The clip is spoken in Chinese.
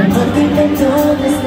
我的梦多难。